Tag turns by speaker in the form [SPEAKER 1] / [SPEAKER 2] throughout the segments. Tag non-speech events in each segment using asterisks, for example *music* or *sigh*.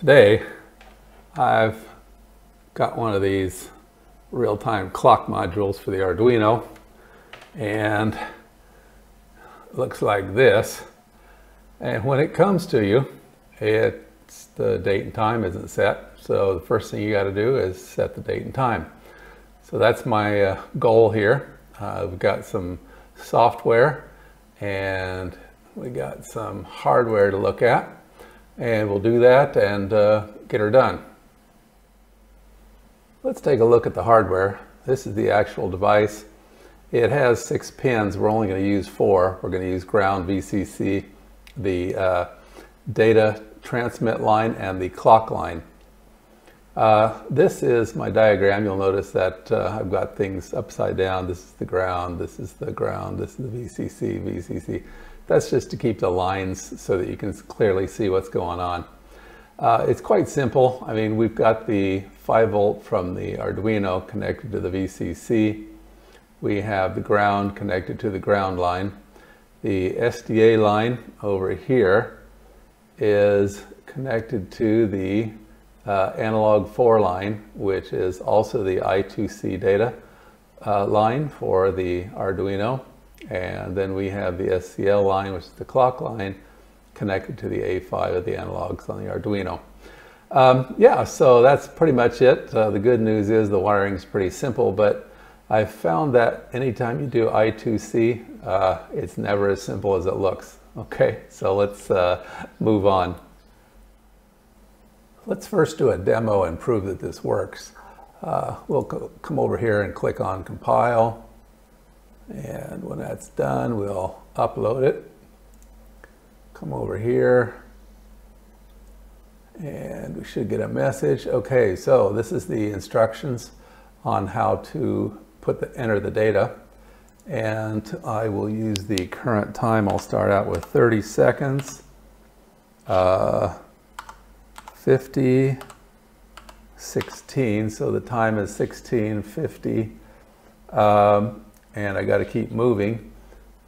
[SPEAKER 1] Today, I've got one of these real-time clock modules for the Arduino, and looks like this. And when it comes to you, it's the date and time isn't set. So the first thing you got to do is set the date and time. So that's my uh, goal here. Uh, we've got some software and we got some hardware to look at and we'll do that and uh, get her done. Let's take a look at the hardware. This is the actual device. It has six pins. We're only going to use four. We're going to use ground, VCC, the uh, data transmit line, and the clock line. Uh, this is my diagram. You'll notice that uh, I've got things upside down. This is the ground, this is the ground, this is the VCC, VCC. That's just to keep the lines so that you can clearly see what's going on. Uh, it's quite simple. I mean, we've got the 5 volt from the Arduino connected to the VCC. We have the ground connected to the ground line. The SDA line over here is connected to the uh, analog 4 line, which is also the I2C data uh, line for the Arduino. And then we have the SCL line, which is the clock line, connected to the A5 of the analogs on the Arduino. Um, yeah, so that's pretty much it. Uh, the good news is the wiring is pretty simple, but I found that anytime you do I2C, uh, it's never as simple as it looks. Okay, so let's uh, move on. Let's first do a demo and prove that this works. Uh, we'll come over here and click on compile. And when that's done, we'll upload it. Come over here and we should get a message. Okay, so this is the instructions on how to put the, enter the data. And I will use the current time. I'll start out with 30 seconds, uh, 50, 16. So the time is 1650. Um, and I got to keep moving.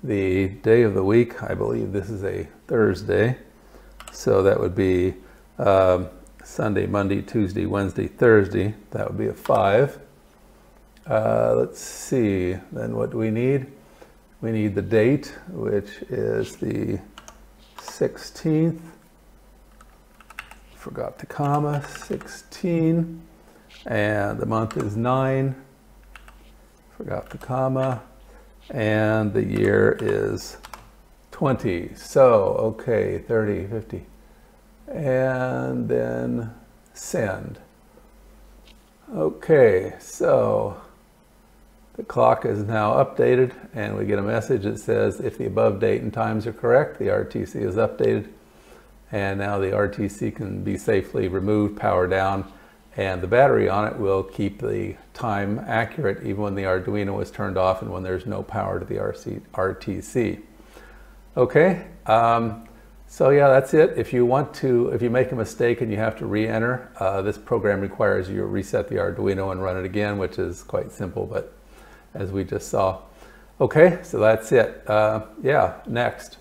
[SPEAKER 1] The day of the week, I believe this is a Thursday, so that would be um, Sunday, Monday, Tuesday, Wednesday, Thursday. That would be a five. Uh, let's see, then what do we need? We need the date, which is the 16th. Forgot the comma, 16. And the month is 9 forgot the comma, and the year is 20. So, okay, 30, 50. And then send. Okay, so the clock is now updated and we get a message that says if the above date and times are correct, the RTC is updated and now the RTC can be safely removed, power down, and the battery on it will keep the time accurate even when the Arduino is turned off and when there's no power to the RC, RTC. Okay, um, so yeah, that's it. If you want to, if you make a mistake and you have to re-enter, uh, this program requires you to reset the Arduino and run it again, which is quite simple, but as we just saw. Okay, so that's it. Uh, yeah, next.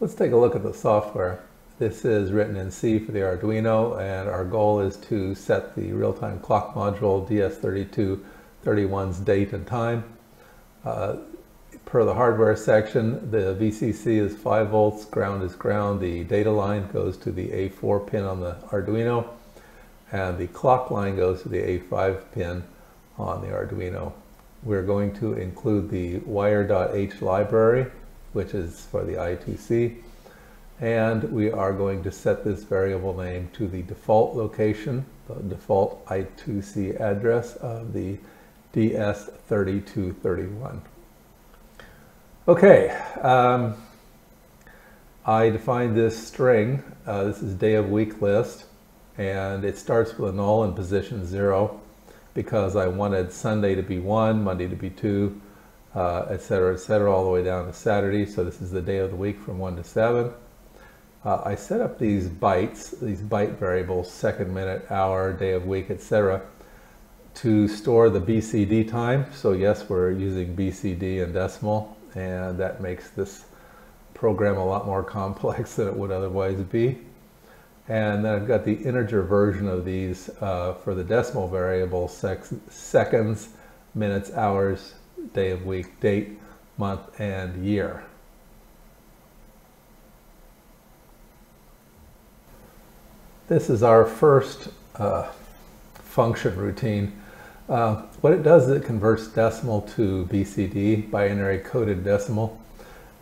[SPEAKER 1] Let's take a look at the software. This is written in C for the Arduino, and our goal is to set the real-time clock module DS3231's date and time. Uh, per the hardware section, the VCC is 5 volts, ground is ground, the data line goes to the A4 pin on the Arduino, and the clock line goes to the A5 pin on the Arduino. We're going to include the wire.h library, which is for the I2C, and we are going to set this variable name to the default location, the default I2C address of the DS3231. Okay, um, I defined this string. Uh, this is day of week list, and it starts with a null in position zero because I wanted Sunday to be one, Monday to be two, uh, et cetera, et all the way down to Saturday. So this is the day of the week from one to seven uh, I set up these bytes, these byte variables, second, minute, hour, day of week, etc., to store the BCD time. So yes, we're using BCD and decimal, and that makes this program a lot more *laughs* complex than it would otherwise be. And then I've got the integer version of these uh, for the decimal variable seconds, minutes, hours, day of week, date, month, and year. This is our first uh, function routine. Uh, what it does is it converts decimal to BCD, binary coded decimal,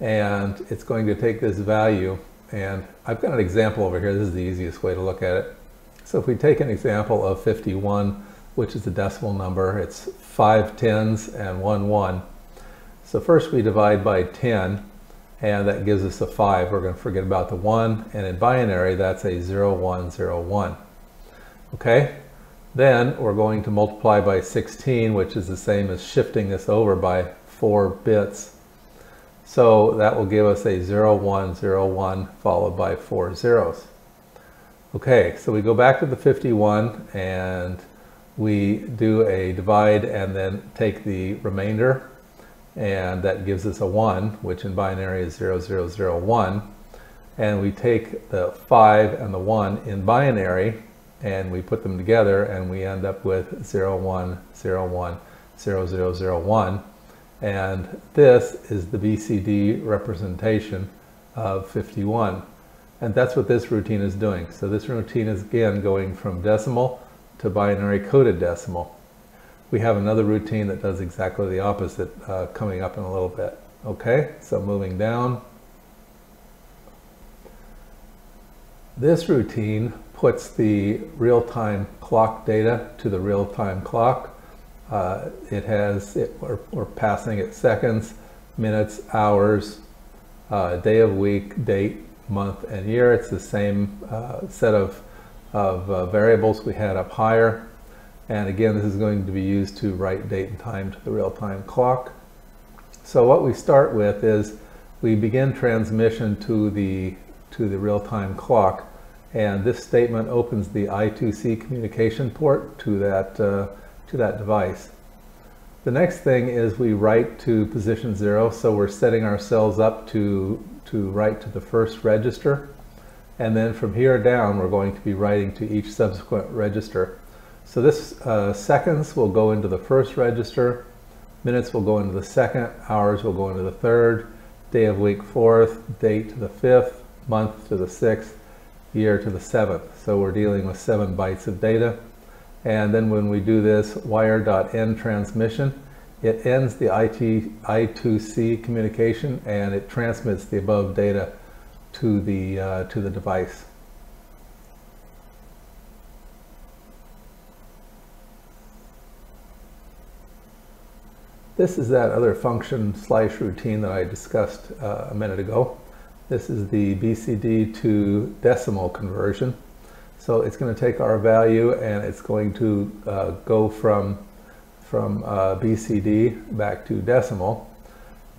[SPEAKER 1] and it's going to take this value and I've got an example over here. This is the easiest way to look at it. So if we take an example of 51, which is a decimal number, it's five tens and one one. So first we divide by 10, and that gives us a 5. We're going to forget about the 1, and in binary, that's a 0101. Okay? Then we're going to multiply by 16, which is the same as shifting this over by 4 bits. So that will give us a 0101 followed by four zeros. Okay, so we go back to the 51 and we do a divide and then take the remainder and that gives us a 1, which in binary is 0001. And we take the 5 and the 1 in binary and we put them together and we end up with 0101 0001 and this is the BCD representation of 51. And that's what this routine is doing. So this routine is again going from decimal to binary coded decimal. We have another routine that does exactly the opposite uh, coming up in a little bit. Okay, so moving down. This routine puts the real-time clock data to the real-time clock uh, it has, it, we're, we're, passing it seconds, minutes, hours, uh, day of week, date, month, and year. It's the same uh, set of, of uh, variables we had up higher. And again, this is going to be used to write date and time to the real-time clock. So what we start with is we begin transmission to the, to the real-time clock. And this statement opens the I2C communication port to that uh, to that device. The next thing is we write to position zero, so we're setting ourselves up to, to write to the first register. And then from here down, we're going to be writing to each subsequent register. So this uh, seconds will go into the first register, minutes will go into the second, hours will go into the third, day of week fourth, date to the fifth, month to the sixth, year to the seventh. So we're dealing with seven bytes of data. And then when we do this wire.end transmission, it ends the IT, I2C communication and it transmits the above data to the, uh, to the device. This is that other function slash routine that I discussed uh, a minute ago. This is the BCD to decimal conversion. So it's going to take our value and it's going to uh, go from, from uh, BCD back to decimal.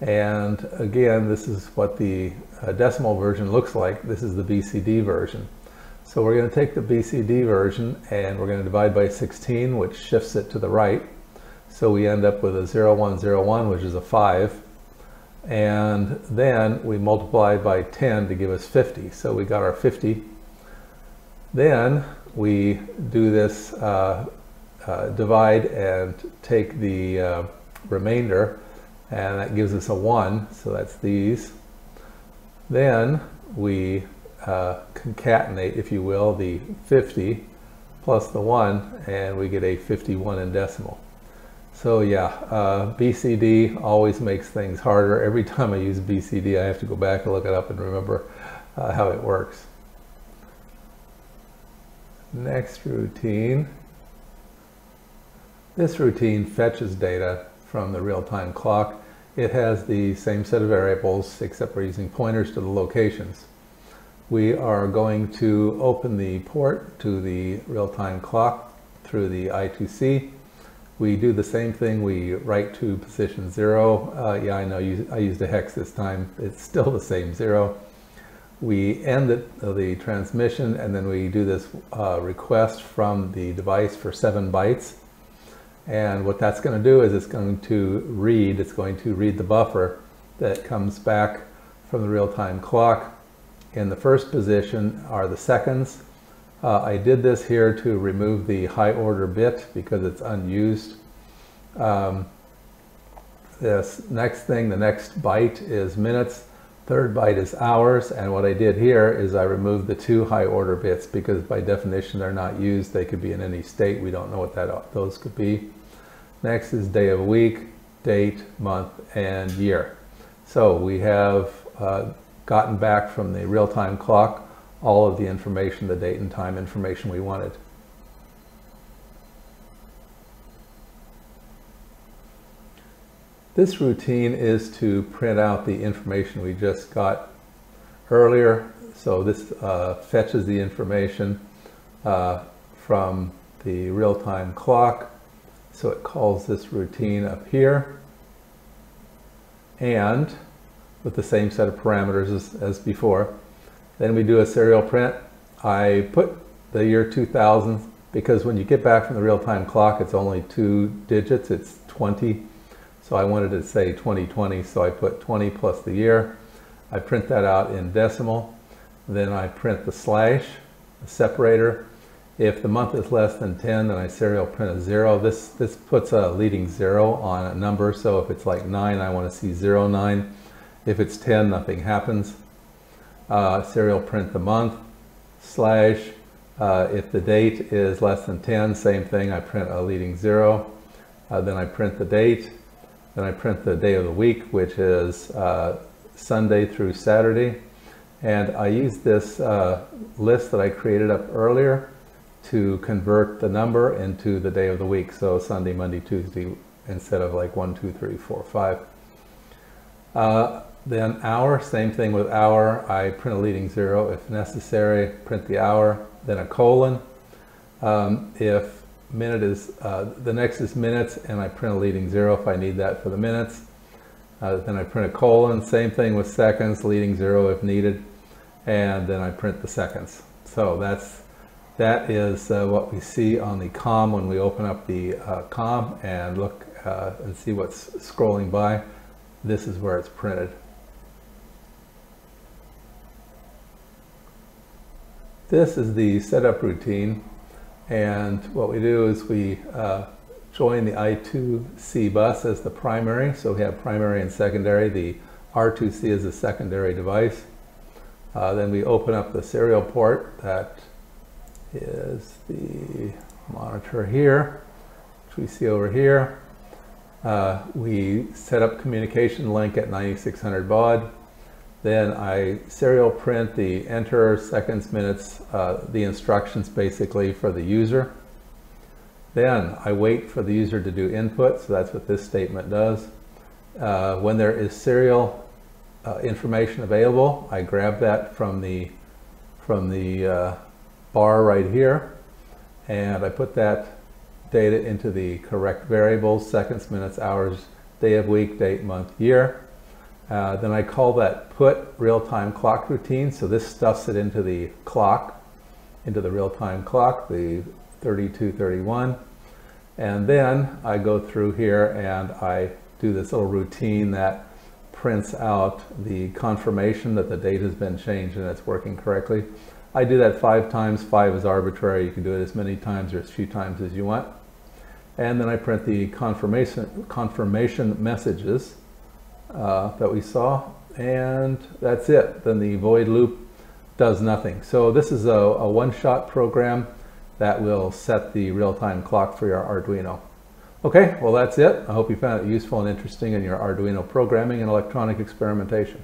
[SPEAKER 1] And again, this is what the uh, decimal version looks like. This is the BCD version. So we're going to take the BCD version and we're going to divide by 16, which shifts it to the right. So we end up with a 0101, which is a 5. And then we multiply by 10 to give us 50. So we got our 50 then we do this uh, uh, divide and take the uh, remainder and that gives us a 1, so that's these. Then we uh, concatenate, if you will, the 50 plus the 1 and we get a 51 in decimal. So yeah, uh, BCD always makes things harder. Every time I use BCD I have to go back and look it up and remember uh, how it works. Next routine. This routine fetches data from the real-time clock. It has the same set of variables except we're using pointers to the locations. We are going to open the port to the real-time clock through the I2C. We do the same thing. We write to position zero. Uh, yeah, I know you, I used a hex this time. It's still the same zero we end the, the transmission and then we do this uh, request from the device for seven bytes. And what that's going to do is it's going to read, it's going to read the buffer that comes back from the real-time clock. In the first position are the seconds, Uh, I did this here to remove the high order bit because it's unused. Um, this next thing, the next byte is minutes, third byte is hours, and what I did here is I removed the two high order bits because by definition they're not used. They could be in any state. We don't know what that those could be. Next is day of week, date, month, and year. So we have uh, gotten back from the real-time clock all of the information, the date and time information we wanted. This routine is to print out the information we just got earlier. So this uh, fetches the information uh, from the real-time clock. So it calls this routine up here. And with the same set of parameters as, as before. Then we do a serial print. I put the year 2000 because when you get back from the real-time clock, it's only two digits, it's 20. So I wanted to say 2020, so I put 20 plus the year. I print that out in decimal. Then I print the slash, the separator. If the month is less than 10, then I serial print a zero. This, this puts a leading zero on a number, so if it's like nine, I want to see zero nine. If it's 10, nothing happens. Uh, serial print the month, slash, uh, if the date is less than 10, same thing, I print a leading zero. Uh, then I print the date. Then I print the day of the week, which is uh, Sunday through Saturday. And I use this uh, list that I created up earlier to convert the number into the day of the week. So Sunday, Monday, Tuesday, instead of like one, two, three, four, five. Uh, then hour, same thing with hour. I print a leading zero if necessary, print the hour, then a colon. Um, if minute is, uh, the next is minutes and I print a leading zero if I need that for the minutes. Uh, then I print a colon, same thing with seconds, leading zero if needed. And then I print the seconds. So that's, that is uh, what we see on the COM when we open up the uh, COM and look uh, and see what's scrolling by. This is where it's printed. This is the setup routine. And what we do is we uh, join the I2C bus as the primary. So we have primary and secondary. The RTC is a secondary device. Uh, then we open up the serial port. That is the monitor here, which we see over here. Uh, we set up communication link at 9600 baud. Then I serial print the enter seconds, minutes, uh, the instructions basically for the user. Then I wait for the user to do input, so that's what this statement does. Uh, when there is serial uh, information available, I grab that from the, from the uh, bar right here, and I put that data into the correct variables, seconds, minutes, hours, day of week, date, month, year. Uh, then I call that put real-time clock routine. So this stuffs it into the clock, into the real-time clock, the 3231. And then I go through here and I do this little routine that prints out the confirmation that the date has been changed and it's working correctly. I do that five times. Five is arbitrary. You can do it as many times or as few times as you want. And then I print the confirmation, confirmation messages uh, that we saw and that's it. Then the void loop does nothing. So this is a, a one-shot program that will set the real-time clock for your Arduino. Okay, well that's it. I hope you found it useful and interesting in your Arduino programming and electronic experimentation.